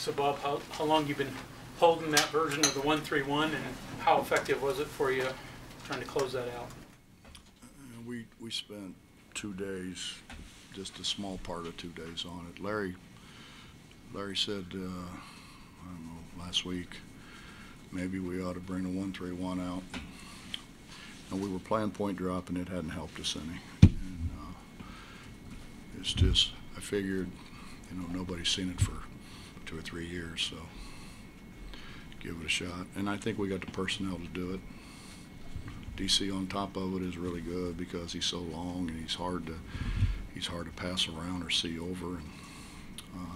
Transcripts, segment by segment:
So Bob, how, how long you been holding that version of the one three one and how effective was it for you trying to close that out? We, we spent two days, just a small part of two days on it. Larry, Larry said, uh, I don't know, last week, maybe we ought to bring three one out. And we were playing point drop and it hadn't helped us any. And, uh, It's just, I figured, you know, nobody's seen it for two or three years, so give it a shot. And I think we got the personnel to do it. DC on top of it is really good because he's so long and he's hard to he's hard to pass around or see over. And uh,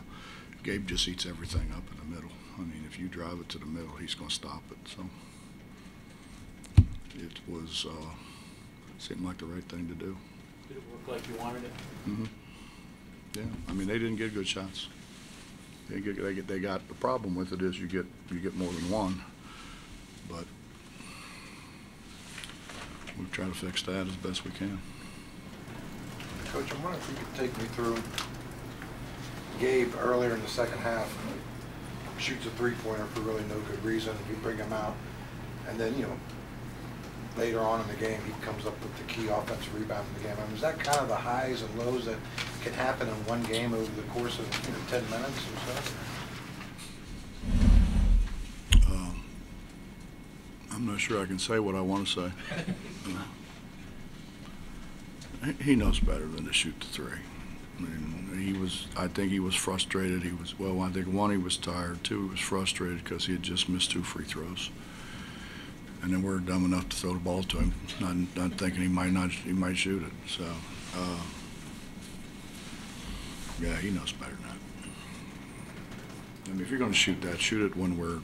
Gabe just eats everything up in the middle. I mean, if you drive it to the middle, he's going to stop it. So it was uh, seemed like the right thing to do. Did it work like you wanted it? Mm-hmm. Yeah, I mean they didn't get good shots. They get they get they got the problem with it is you get you get more than one, but we'll try to fix that as best we can. Coach, I wonder if you could take me through Gabe earlier in the second half, shoots a three-pointer for really no good reason, you bring him out, and then, you know, later on in the game, he comes up with the key offensive rebound in the game. I mean, is that kind of the highs and lows that can happen in one game over the course of, you know, ten minutes or so? Um, I'm not sure I can say what I want to say. Uh, he- He knows better than to shoot the three. I mean, he was, I think he was frustrated. He was, well, I think one, he was tired. Two, he was frustrated because he had just missed two free throws. And then we're dumb enough to throw the ball to him, not, not thinking he might not, he might shoot it. So, uh, yeah, he knows better than that. I mean, if you're going to shoot that, shoot it when we're,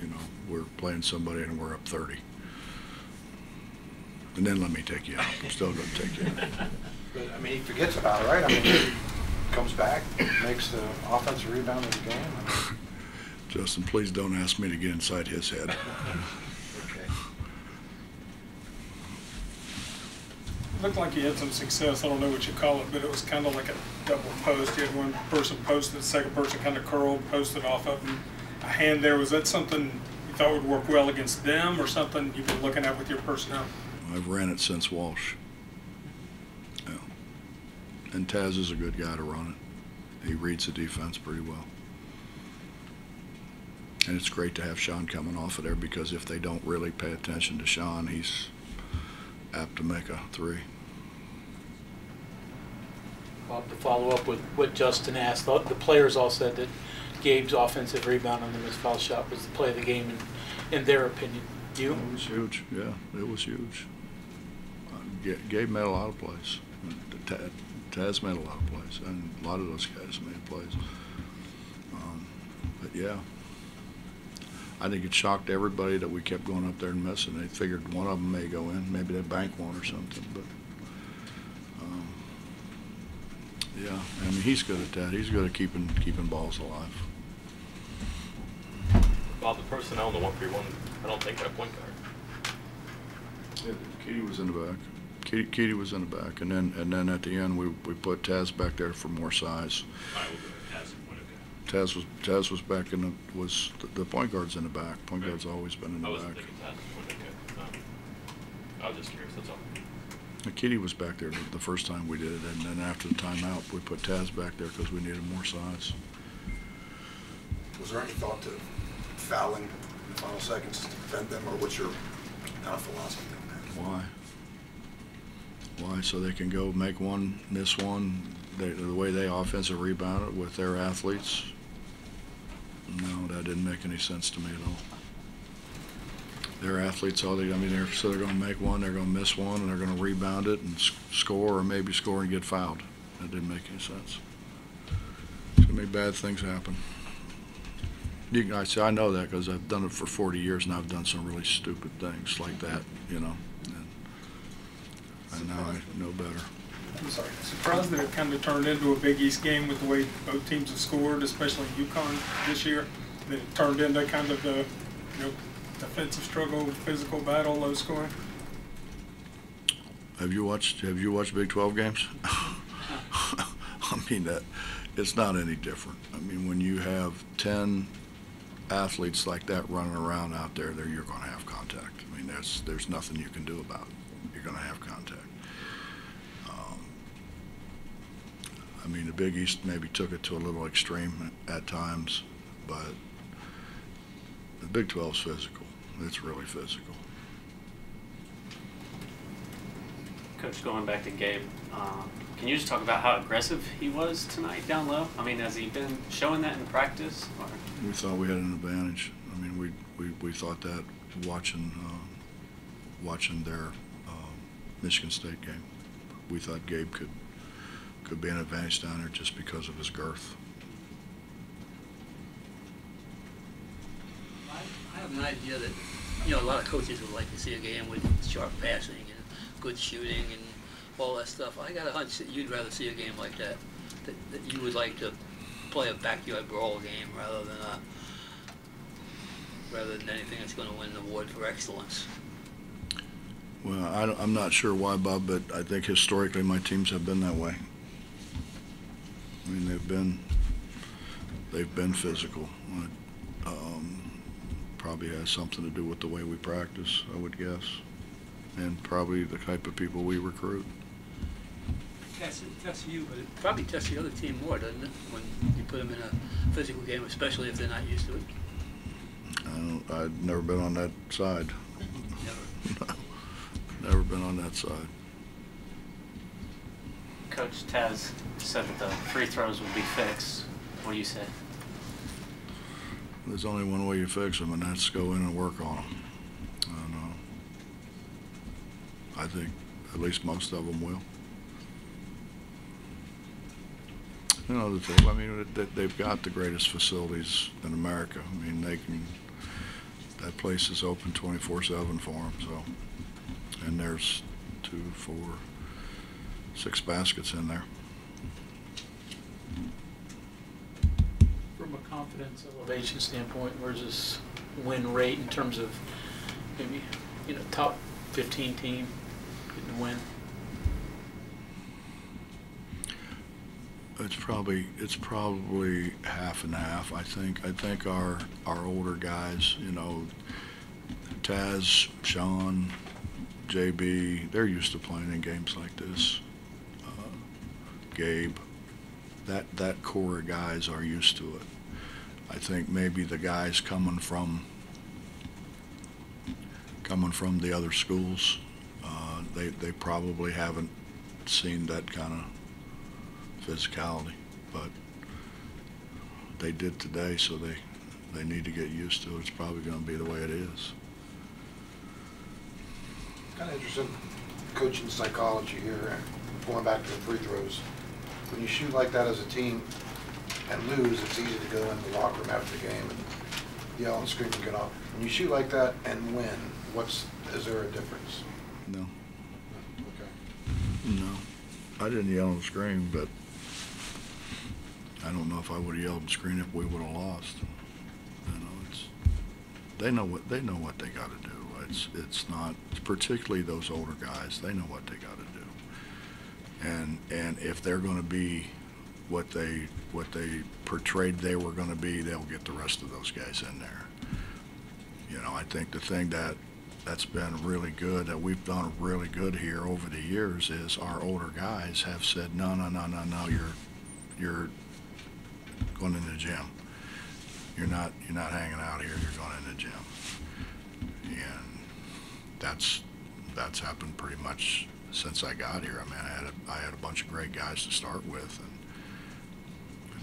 you know, we're playing somebody and we're up 30. And then let me take you out. I'm still going to take you out. But, I mean, he forgets about it, right? I mean, he comes back, makes the offensive rebound of the game. Justin, please don't ask me to get inside his head. okay. Looked like you had some success, I don't know what you call it, but it was kind of like a double post. You had one person posted, the second person kind of curled, posted off of them. A hand there, was that something you thought would work well against them or something you've been looking at with your personnel? I've ran it since Walsh. Yeah. And Taz is a good guy to run it. He reads the defense pretty well. And it's great to have Sean coming off of there because if they don't really pay attention to Sean, he's apt to make a three. Bob, to follow up with what Justin asked, the the players all said that Gabe's offensive rebound on the missed foul shot was the play of the game in, in their opinion. You? It was huge, yeah, it was huge. Uh, Gabe made a lot of plays. Taz made a lot of plays, and a lot of those guys made plays. Um, But yeah, I think it shocked everybody that we kept going up there and missing. They figured one of them may go in, maybe they bank one or something, but, um, yeah, I mean, he's good at that. He's good at keeping, keeping balls alive. Bob, the personnel in the one three one, I don't think that point guard. Yeah, Katie was in the back. Katie, Katie was in the back, and then, and then at the end, we, we put Taz back there for more size. I will go as point of Taz was, Taz was back in the, was, the- the point guard's in the back. Point Right. guard's always been in I the wasn't back. thinking that point of. No. Um, I was just curious, that's all. Katie was back there the- the first time we did it, and then after the timeout, we put Taz back there because we needed more size. Was there any thought to fouling in the final seconds to defend them, or what's your kind of philosophy on that? Why? Why? So they can go make one, miss one, they, the way they offensive rebound it with their athletes? No, that didn't make any sense to me at all. Their athletes, all they, I mean, they're, so they're gonna make one, they're gonna miss one, and they're gonna rebound it and score, or maybe score and get fouled. That didn't make any sense. Too many bad things happen. You, I say, I know that because I've done it for forty years and I've done some really stupid things like that, you know? and- And now I know better. I'm sorry, surprised that it kind of turned into a Big East game with the way both teams have scored, especially UConn this year. That it turned into kind of the, you know, defensive struggle, physical battle, low scoring. Have you watched, have you watched Big Twelve games? I mean, that, it's not any different. I mean, when you have ten athletes like that running around out there, there you're going to have contact. I mean, there's there's nothing you can do about it. You're going to have contact. Um, I mean, the Big East maybe took it to a little extreme at times, but the Big 12's physical. It's really physical. Coach, going back to Gabe, um, can you just talk about how aggressive he was tonight down low? I mean, has he been showing that in practice? Or? We thought we had an advantage. I mean, we we, we thought that watching uh, watching their uh, Michigan State game. We thought Gabe could could be an advantage down there just because of his girth. I I have an idea that, you know, a lot of coaches would like to see a game with sharp passing and good shooting and all that stuff. I got a hunch that you'd rather see a game like that, that, that you would like to play a backyard brawl game rather than a, rather than anything that's gonna win the award for excellence. Well, I, I'm not sure why, Bob, but I think historically my teams have been that way. I mean, they've been they've been physical. Um, probably has something to do with the way we practice, I would guess, and probably the type of people we recruit. Tests, tests you, but it probably tests the other team more, doesn't it? When you put them in a physical game, especially if they're not used to it. I don't, I've never been on that side. Never. Never been on that side. Coach Taz said that the free throws would be fixed. What do you say? There's only one way you fix them, and that's go in and work on them. And, uh, I think at least most of them will. You know, I mean, they, they've got the greatest facilities in America. I mean, they can, that place is open 24/7 for them, so. And there's two, four, six baskets in there. Confidence elevation standpoint, where's this win rate in terms of maybe, you know, top 15 team getting a win? It's probably it's probably half and half. I think I think our our older guys, you know, Taz, Sean, JB, they're used to playing in games like this. Uh, Gabe, that that core of guys are used to it. I think maybe the guys coming from coming from the other schools, uh, they they probably haven't seen that kind of physicality, but they did today, so they they need to get used to it. It's probably going to be the way it is. Kind of interesting coaching psychology here, going back to the free throws. When you shoot like that as a team and lose, it's easy to go in the locker room after the game and yell and scream and get off. When you shoot like that and win, what's, is there a difference? No, Okay. no, I didn't yell and scream, but I don't know if I would have yelled and screamed if we would have lost. You know, it's they know what they know what they got to do. It's it's not particularly those older guys. They know what they got to do, and and if they're going to be what they what they portrayed they were going to be, they'll get the rest of those guys in there. You know, I think the thing that that's been really good that we've done really good here over the years is our older guys have said no no no no no you're you're going in the gym. You're not you're not hanging out here you're going in the gym. And that's that's happened pretty much since I got here. I mean I had a, I had a bunch of great guys to start with and,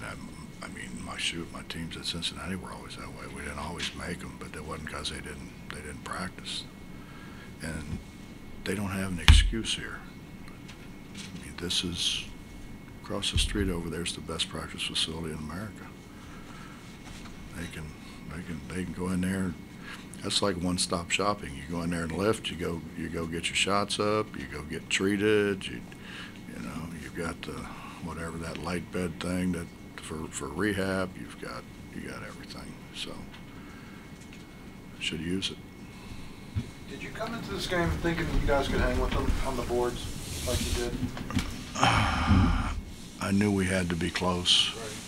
that, I mean my shoot my teams at Cincinnati were always that way we didn't always make them but it wasn't because they didn't they didn't practice and they don't have an excuse here. I mean, this is across the street over there's the best practice facility in America. They can, they can, they can go in there. That's like one-stop shopping. You go in there and lift. You go, you go get your shots up. You go get treated. You, you know, you've got the whatever that light bed thing that for for rehab. You've got you got everything. So should use it. Did you come into this game thinking you guys could hang with them on the boards like you did? I knew we had to be close. Right.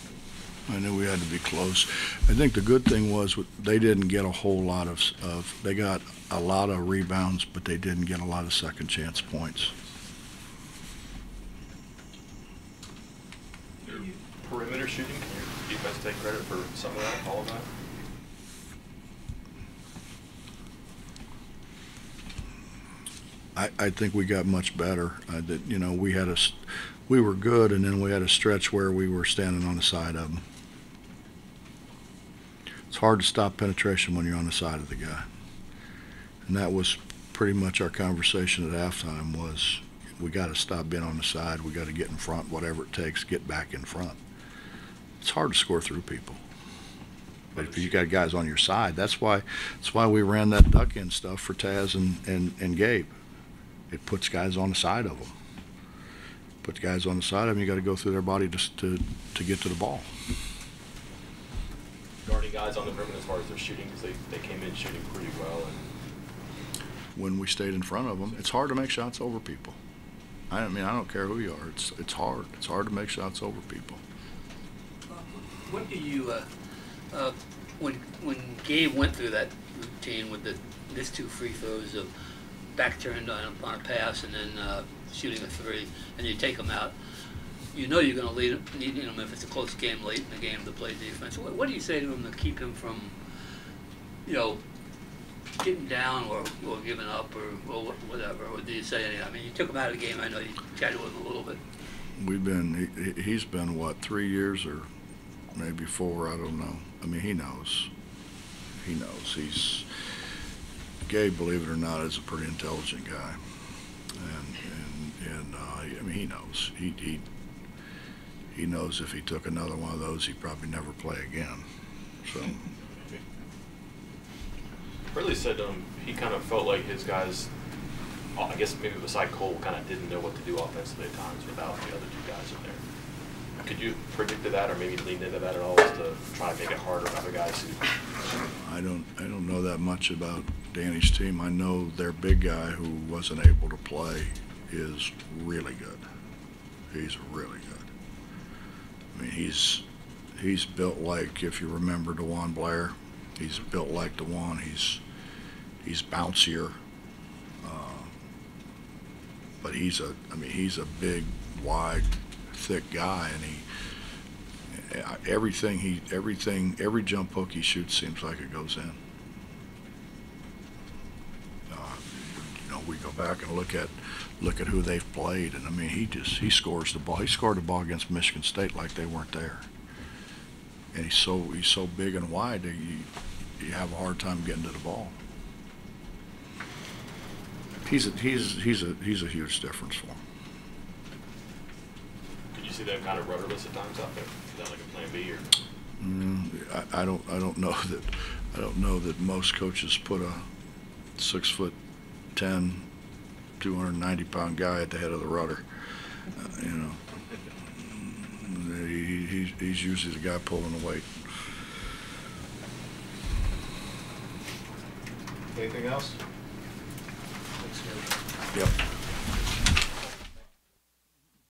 I knew we had to be close. I think the good thing was they didn't get a whole lot of, of, they got a lot of rebounds, but they didn't get a lot of second chance points. Your shooting, can your defense take credit for some of that, all of that? I, I think we got much better. Uh, that, you know, we had a, we were good and then we had a stretch where we were standing on the side of them. It's hard to stop penetration when you're on the side of the guy. And that was pretty much our conversation at halftime was, we gotta stop being on the side, we gotta get in front, whatever it takes, get back in front. It's hard to score through people. But if you got guys on your side, that's why, that's why we ran that duck in stuff for Taz and, and, and Gabe. It puts guys on the side of them. Puts guys on the side of them, you gotta go through their body just to, to get to the ball. Guarding guys on the perimeter as far as their shooting, because they, they came in shooting pretty well and When we stayed in front of them, it's hard to make shots over people. I mean, I don't care who you are, it's, it's hard. It's hard to make shots over people. What do you, uh, uh, when, when Gabe went through that routine with the, this two free throws of back turned on, on a pass and then, uh, shooting a three, and you take them out, you know you're gonna lead, need him if it's a close game late in the game to play defense. What, what do you say to him to keep him from, you know, getting down or, or giving up or, or whatever? Or do you say anything? I mean, you took him out of the game, I know you chatted with him a little bit. We've been, he, he's been, what, three years or maybe four, I don't know. I mean, he knows. He knows. He's, Gabe, believe it or not, is a pretty intelligent guy. And, and, and, uh, I mean, he knows. He, he, he knows if he took another one of those, he'd probably never play again. So, Hurley said um, he kind of felt like his guys, I guess maybe beside Cole, kind of didn't know what to do offensively at times without the other two guys in there. Could you predicted that or maybe leaned into that at all to try to make it harder for other guys who, I don't, I don't know that much about Danny's team. I know their big guy who wasn't able to play is really good. He's really good. I mean, he's, he's built like, if you remember DeJuan Blair, he's built like DeJuan. He's, he's bouncier. Uh, But he's a, I mean, he's a big, wide, thick guy and he, everything he, everything, every jump hook he shoots seems like it goes in. Uh, You know, we go back and look at, look at who they've played, and I mean, he just, he scores the ball. He scored the ball against Michigan State like they weren't there. And he's so, he's so big and wide that you, you have a hard time getting to the ball. He's a, he's, he's a, he's a huge difference for him. Could you see them kind of rudderless at times out there? Is that like a plan B or? Mm, I, I don't, I don't know that, I don't know that most coaches put a six foot ten, two hundred and ninety pound guy at the head of the rudder. Uh, you know, he, he, he's usually the guy pulling the weight. Anything else? Yep.